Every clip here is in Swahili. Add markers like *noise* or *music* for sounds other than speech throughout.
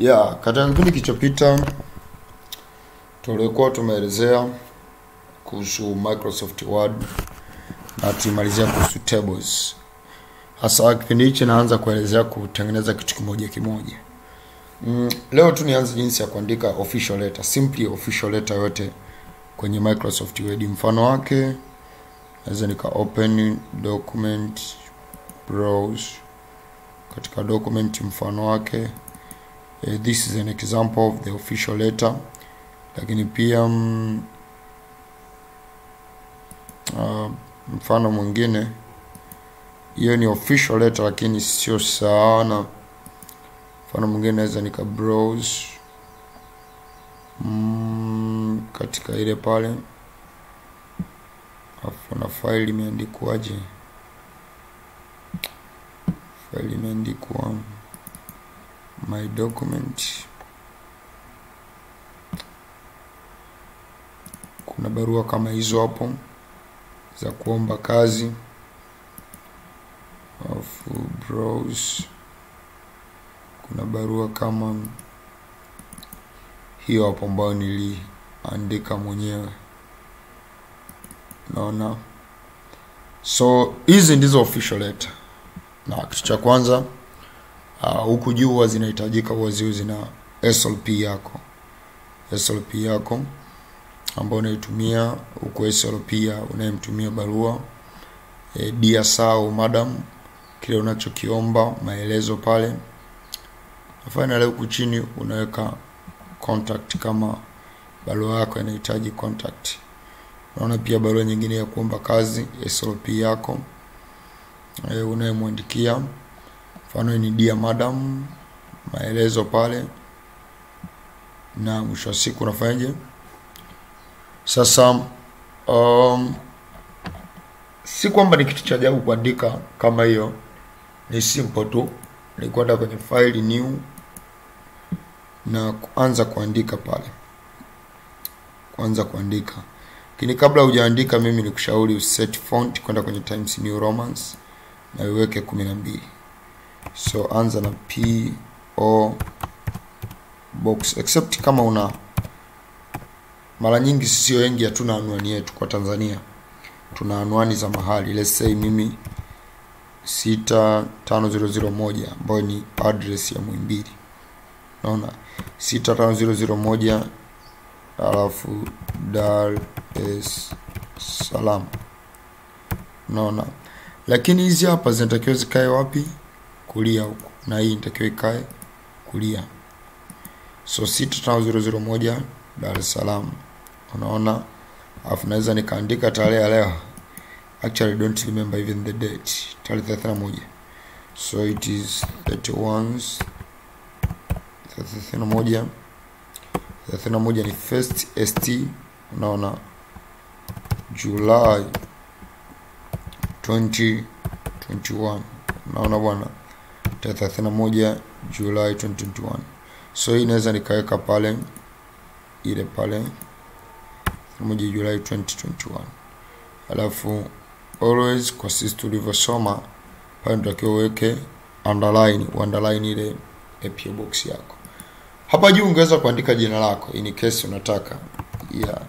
Yeah, katika kipindi kilichopita tulikuwa tumeelezea kuhusu Microsoft Word na tumalizia kuhusu tables. Hasa kipindi hichi naanza kuelezea kutengeneza kitu kimoja kimoja. Mm, leo tu nianze jinsi ya kuandika official letter, simply official letter yote kwenye Microsoft Word. Mfano wake naweza nika open document browse katika document mfano wake uh, this is an example of the official letter. Lakini pia mm, uh, mfano mwingine hiyo ni official letter lakini sio sana. Mfano mwingine naweza nika browse mm, katika ile pale. Afu na file imeandikwaje file imeandikwa my document. Kuna barua kama hizo hapo za kuomba kazi. Of browse kuna barua kama hiyo hapo ambayo niliandika mwenyewe. Naona. So hizi ndizo official letter. Na kitu cha kwanza uh, huku juu huwa zinahitajika huwa ziwe zina SLP yako. SLP yako ambayo unaitumia huku SLP unayemtumia barua. E, dia sir au madam kile unachokiomba maelezo pale. Finally huku chini unaweka contact kama barua yako inahitaji contact. Unaona pia barua nyingine ya kuomba kazi SLP yako. E, unayemwandikia mfano ni dear madam maelezo pale. Na mwisho wa siku unafanyaje? Sasa um, si kwamba ni kitu cha ajabu kuandika kama hiyo. Ni simple tu. Ni kwenda kwenye file new na kuanza kuandika pale. Kuanza kuandika. Lakini kabla hujaandika mimi ni kushauri font kwenda kwenye Times New Romance na iweke kumi na mbili so anza na p o box. Except kama una mara nyingi sisi wengi hatuna anwani yetu kwa Tanzania. Tuna anwani za mahali. Let's say mimi sita tano zero zero moja ambayo ni address ya Muhimbili. Naona sita tano zero zero moja alafu Dar es Salaam. Naona. Lakini hizi hapa zinatakiwa zikae wapi kulia huku na hii inatakiwa ikae kulia. So sita tano zero zero moja Dar es Salaam. Unaona? Alafu naweza nikaandika tarehe ya leo. Actually don't remember even the date. Tarehe 31 so it is 31 31 31 ni first st unaona? July 2021 unaona bwana tarehe 31 Julai 2021 so hii naweza nikaweka pale ile pale moja Julai 2021 alafu always kwa sisi tulivyosoma pale tunatakiwa uweke underline underline ile PO box yako. Hapa juu ungeweza kuandika jina lako in case unataka yeah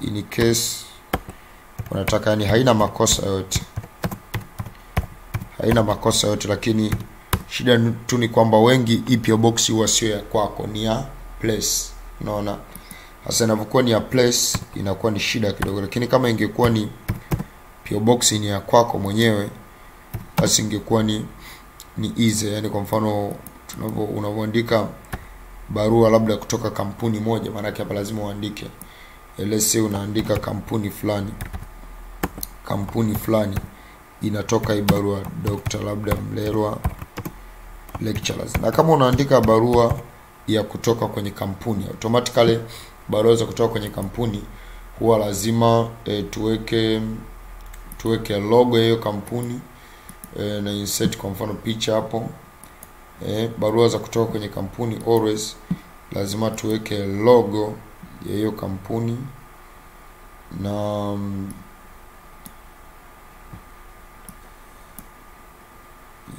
in case unataka yani haina makosa yote haina makosa yote lakini shida tu ni kwamba wengi PO box huwa sio ya kwako ni ya place. Unaona? Sasa inapokuwa ni ya place inakuwa ni shida kidogo. Lakini kama ingekuwa ni PO box ni ya kwako mwenyewe basi ingekuwa ni ni easy. Yani kwa mfano tunavyo unavyoandika barua labda kutoka kampuni moja maana hapa lazima uandike. Let's unaandika kampuni fulani. Kampuni fulani inatoka hii barua Dr. labda Mlerwa lecturers na kama unaandika barua ya kutoka kwenye kampuni automatically barua za kutoka kwenye kampuni huwa lazima e, tuweke tuweke logo ya hiyo kampuni e, na insert kwa mfano picha hapo e, barua za kutoka kwenye kampuni always lazima tuweke logo ya hiyo kampuni na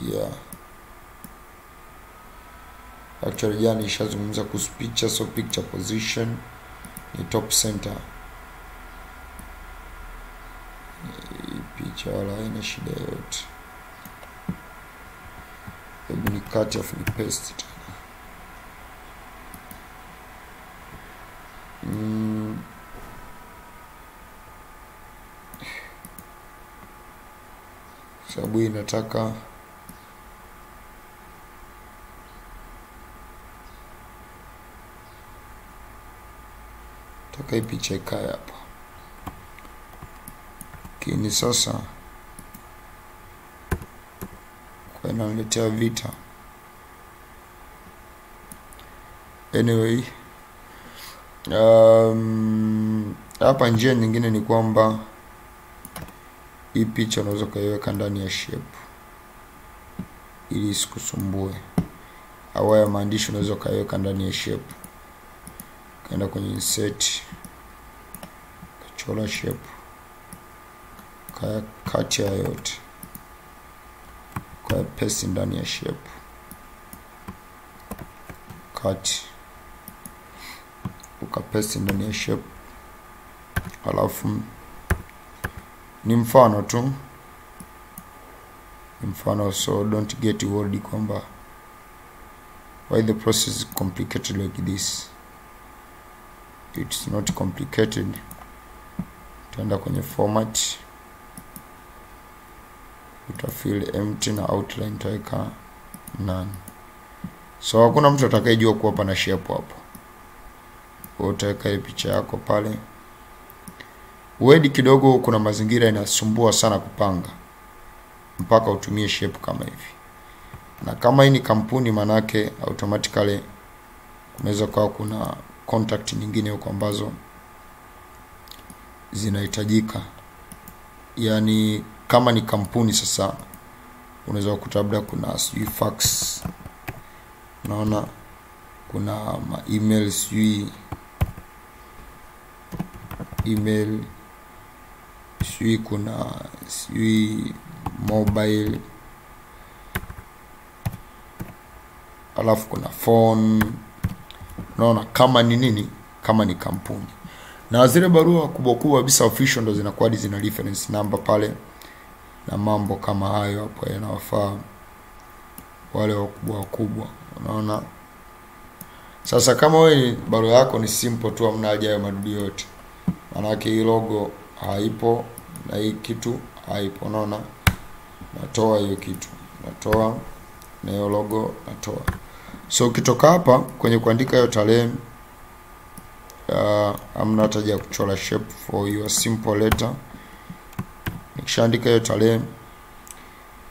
yeah. Actually jana ishazungumza kuhusu picture so picture position ni top center. Picha wala haina shida yoyote. Hebu ni kati afu ni paste tena. Mm. sababu inataka hii picha ikae hapa lakini sasa kwa vita. Anyway um, hapa njia nyingine ni kwamba hii picha unaweza ukaiweka ndani ya shape ili isikusumbue. Au haya maandishi unaweza ukaiweka ndani ya shape. Ukaenda kwenye insert ukachora shape kati ya yote kaya paste ndani ya shape kati ukapesi ndani ya shape alafu ni mfano tu. Ni mfano so don't get worried kwamba why the process is complicated like this. It's not complicated utaenda kwenye format. Utafeel empty na outline utaweka none. So hakuna mtu atakayejua kuwa pana shape hapo. Utaweka picha yako pale. Word kidogo kuna mazingira inasumbua sana kupanga. Mpaka utumie shape kama hivi. Na kama hii ni kampuni manake automatically kunaweza kuwa kuna contact nyingine huko ambazo zinahitajika. Yani kama ni kampuni sasa unaweza kukuta labda kuna sijui fax unaona kuna ma email sijui email sijui kuna sijui mobile. Alafu kuna phone. Unaona kama ni nini? Kama ni kampuni na zile barua kubwa kubwa kabisa official ndo zinakuwa zina reference number pale na mambo kama hayo hapo yanawafaa wale wakubwa wakubwa unaona? Sasa kama wewe barua yako ni simple tu hamna haja ya madudu yote. Maanake hii logo haipo na hii kitu haipo unaona? Natoa hiyo kitu natoa na hiyo logo natoa. So ukitoka hapa kwenye kuandika hiyo tarehe uh, amna taja kuchora shape for your simple letter. Nikishaandika hiyo tarehe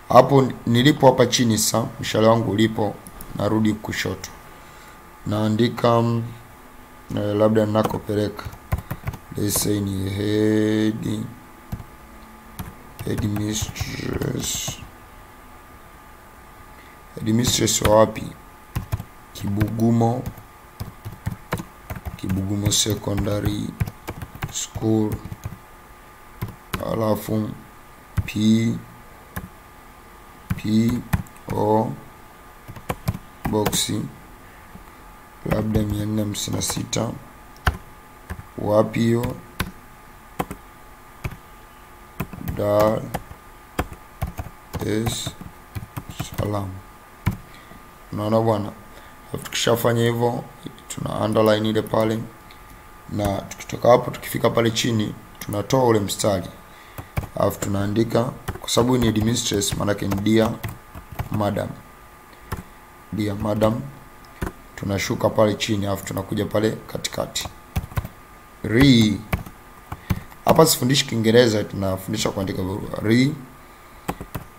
hapo nilipo hapa chini sa mshale wangu ulipo narudi kushoto. Naandika eh, labda nakopeleka, let's say ni head headmistress. Headmistress wapi? Kibugumo kibugumo secondary school. Alafu p p o boxi labda mia nne hamsini na sita. Wapi hiyo Dar es Salaam. Unaona bwana, tukishafanya hivyo tuna underline ile pale, na tukitoka hapo tukifika pale chini tunatoa ule mstari, alafu tunaandika kwa sababu ni headmistress, maana yake ni dear madam, dear madam. Tunashuka pale chini, alafu tunakuja pale katikati. Re. Hapa sifundishi Kiingereza, tunafundisha kuandika barua. Re.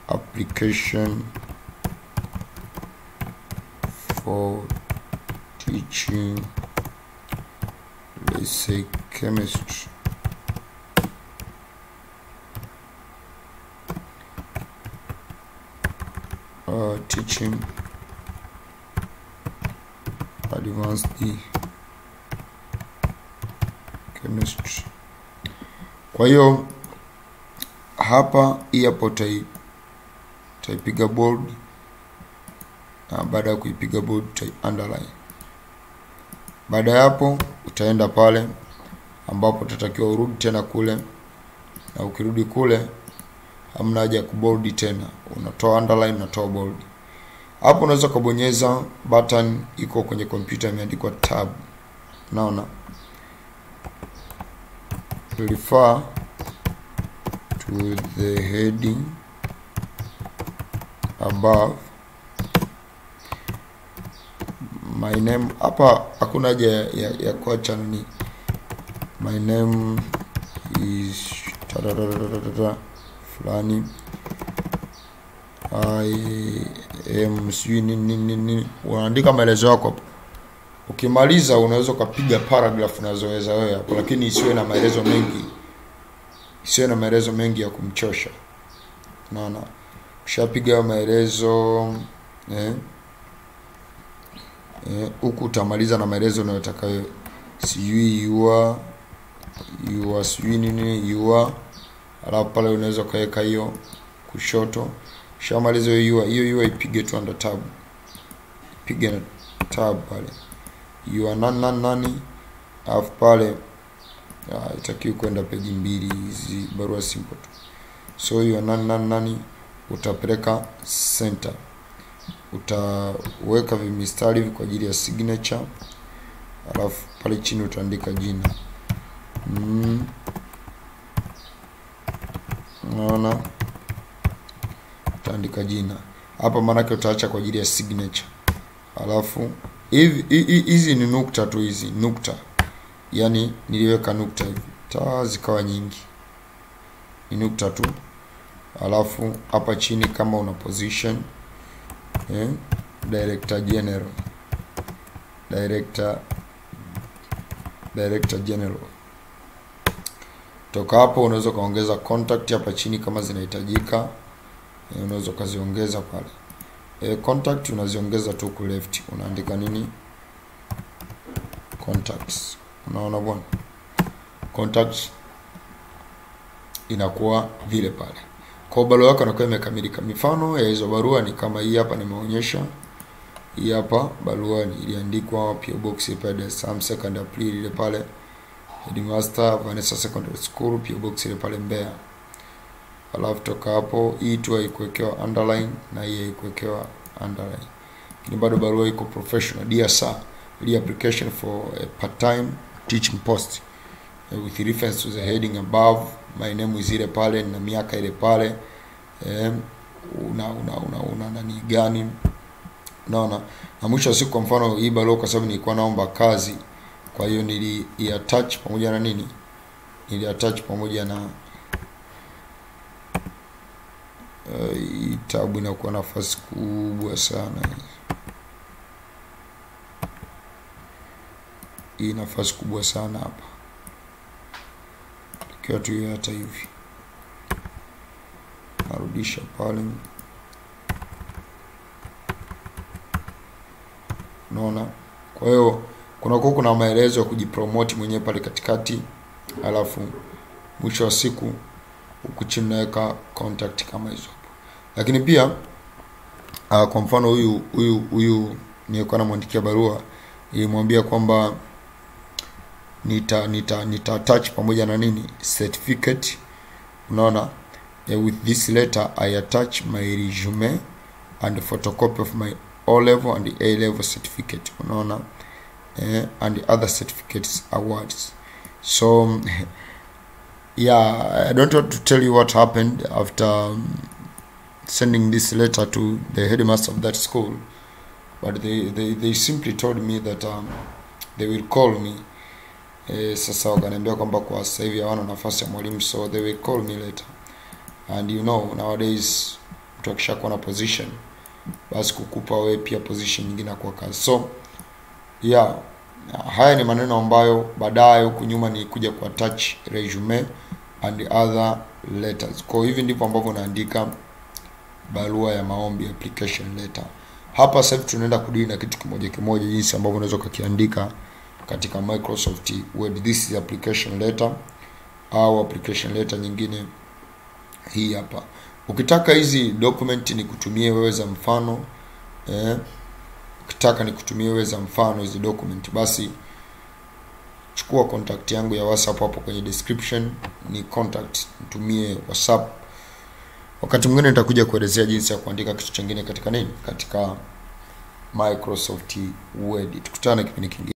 Application for teaching basic chemistry. Uh, teaching. Advanced chemistry. Kwa hiyo hapa hii hapo taipiga bold na baada ya kuipiga bold tai underline. Baada ya hapo utaenda pale ambapo utatakiwa urudi tena kule, na ukirudi kule hamna haja ya kubold tena, unatoa underline, unatoa bold. Hapo unaweza kubonyeza button iko kwenye kompyuta imeandikwa tab, unaona? Refer to the heading above my name. Hapa hakuna haja ya, ya, ya kuacha nini, my name is fulani I am sijui nini nini unaandika maelezo yako hapo. Ukimaliza unaweza ukapiga paragraph unazoweza wewe hapo, lakini isiwe na maelezo mengi, isiwe na maelezo mengi ya kumchosha. Unaona, ushapiga maelezo eh, eh, huku utamaliza na maelezo unayotakayo sijui yua yua sijui nini yua, alafu pale unaweza ukaweka hiyo kushoto. Ushamaliza hiyo yua, hiyo yua ipige tu under tab, ipige na tab pale. Yua nani nani nani, alafu pale itakiwa itakiwi kwenda peji mbili hizi barua simple tu. So yua nani nani nani? Utapeleka center, utaweka vimistari kwa ajili ya signature, alafu pale chini utaandika jina. Mm. Unaona, utaandika jina. Hapa, maanake utaacha kwa ajili ya signature, alafu hivi hizi ni nukta tu, hizi nukta, yani niliweka nukta hivi. Taa zikawa nyingi, ni nukta tu. Alafu hapa chini kama una position eh, director general, director director general. Toka hapo unaweza ukaongeza contact hapa chini kama zinahitajika, eh, unaweza ukaziongeza pale. E, contact unaziongeza tu ku left, unaandika nini contacts. Unaona bwana, contacts inakuwa vile pale. Kwa barua yako inakuwa imekamilika. Mifano ya hizo barua ni kama hii hapa, nimeonyesha hii hapa. Barua iliandikwa PO Box Dar es Salaam 2 April, ile pale Headmaster Vanessa Secondary School, PO Box ile pale Mbeya. Alafu toka hapo hii tu haikuwekewa underline na hii haikuwekewa underline, lakini bado barua iko professional. Dear sir, the application for a part-time teaching post with reference to the heading above my zile pale na miaka ile pale. Eh, una una una, una nani gani, unaona. Na mwisho wa siku, kwa mfano hii barua, kwa sababu nilikuwa naomba kazi, kwa hiyo nili attach pamoja na nini, nili attach pamoja na hii uh, tabu inakuwa nafasi kubwa sana. Hii nafasi kubwa sana hapa, takiwa tu hata hivi, narudisha pale, unaona. Kwa hiyo kunakuwa kuna maelezo ya kujipromote mwenyewe pale katikati, alafu mwisho wa siku huku chini naweka contact kama hizo. Lakini pia uh, kwa mfano huyu huyu huyu nilikuwa namwandikia barua, ilimwambia kwamba nita nita nita attach pamoja na nini certificate, unaona? Eh, with this letter I attach my resume and photocopy of my O level and A level certificate, unaona? Eh, and other certificates awards. So *laughs* yeah i don't want to tell you what happened after um, sending this letter to the headmaster of that school but they, they, they simply told me that um, they will call me eh, sasa wakaniambia kwamba kwa sasa hivi hawana nafasi ya mwalimu so they will call me later and you know nowadays mtu akishakuwa na position basi kukupa wewe pia position nyingine kwa kazi so yeah haya ni maneno ambayo baadaye huku nyuma ni kuja ku attach resume and other letters. Kwa hivi ndipo ambavyo naandika barua ya maombi application letter. Hapa sasa tunaenda kudili na kitu kimoja kimoja, jinsi ambavyo unaweza ukakiandika katika Microsoft Word. This is application letter au application letter nyingine hii hapa. Ukitaka hizi document ni kutumie wewe za mfano eh, ukitaka nikutumie wewe za mfano hizi document basi chukua contact yangu ya whatsapp hapo kwenye description ni contact nitumie whatsapp wakati mwingine nitakuja kuelezea jinsi ya kuandika kitu chingine katika nini katika microsoft word tukutane kipindi kingine